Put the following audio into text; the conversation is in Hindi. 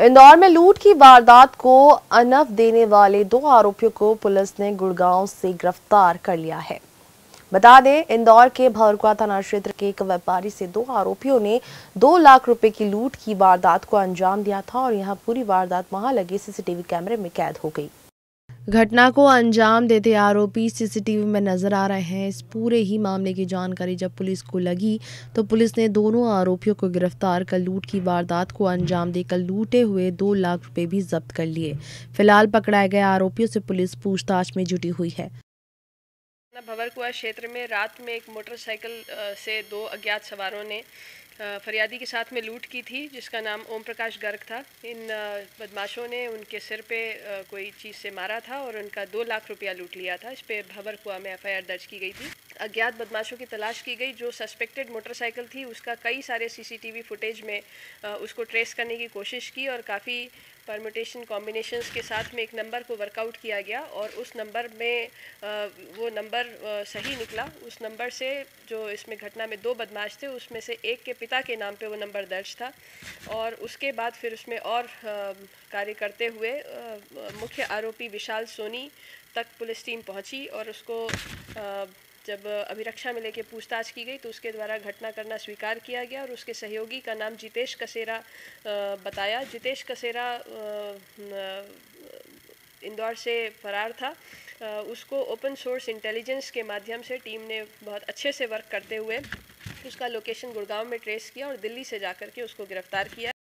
इंदौर में लूट की वारदात को अनफ देने वाले दो आरोपियों को पुलिस ने गुड़गांव से गिरफ़्तार कर लिया है। बता दें, इंदौर के भवरकुआ थाना क्षेत्र के एक व्यापारी से दो आरोपियों ने दो लाख रुपए की लूट की वारदात को अंजाम दिया था और यहाँ पूरी वारदात वहाँ लगे, सीसीटीवी कैमरे में कैद हो गई। घटना को अंजाम देते आरोपी सीसीटीवी में नज़र आ रहे हैं। इस पूरे ही मामले की जानकारी जब पुलिस को लगी तो पुलिस ने दोनों आरोपियों को गिरफ़्तार कर लूट की वारदात को अंजाम देकर लूटे हुए दो लाख रुपए भी जब्त कर लिए। फ़िलहाल पकड़ाए गए आरोपियों से पुलिस पूछताछ में जुटी हुई है। भवरकुआ क्षेत्र में रात में एक मोटरसाइकिल से दो अज्ञात सवारों ने फरियादी के साथ में लूट की थी, जिसका नाम ओम प्रकाश गर्ग था। इन बदमाशों ने उनके सिर पे कोई चीज़ से मारा था और उनका दो लाख रुपया लूट लिया था। इस पर भवरकुआ में एफआईआर दर्ज की गई थी। अज्ञात बदमाशों की तलाश की गई, जो सस्पेक्टेड मोटरसाइकिल थी, उसका कई सारे सीसीटीवी फुटेज में उसको ट्रेस करने की कोशिश की और काफ़ी परमिटेशन कॉम्बिनेशंस के साथ में एक नंबर को वर्कआउट किया गया और उस नंबर में वो नंबर सही निकला। उस नंबर से जो इसमें घटना में दो बदमाश थे, उसमें से एक के पिता के नाम पे वो नंबर दर्ज था और उसके बाद फिर उसमें और कार्य करते हुए मुख्य आरोपी विशाल सोनी तक पुलिस टीम पहुँची और उसको जब अभिरक्षा में लेके पूछताछ की गई तो उसके द्वारा घटना करना स्वीकार किया गया और उसके सहयोगी का नाम जितेश कसेरा बताया। जितेश कसेरा इंदौर से फरार था। उसको ओपन सोर्स इंटेलिजेंस के माध्यम से टीम ने बहुत अच्छे से वर्क करते हुए उसका लोकेशन गुड़गांव में ट्रेस किया और दिल्ली से जाकर के उसको गिरफ़्तार किया।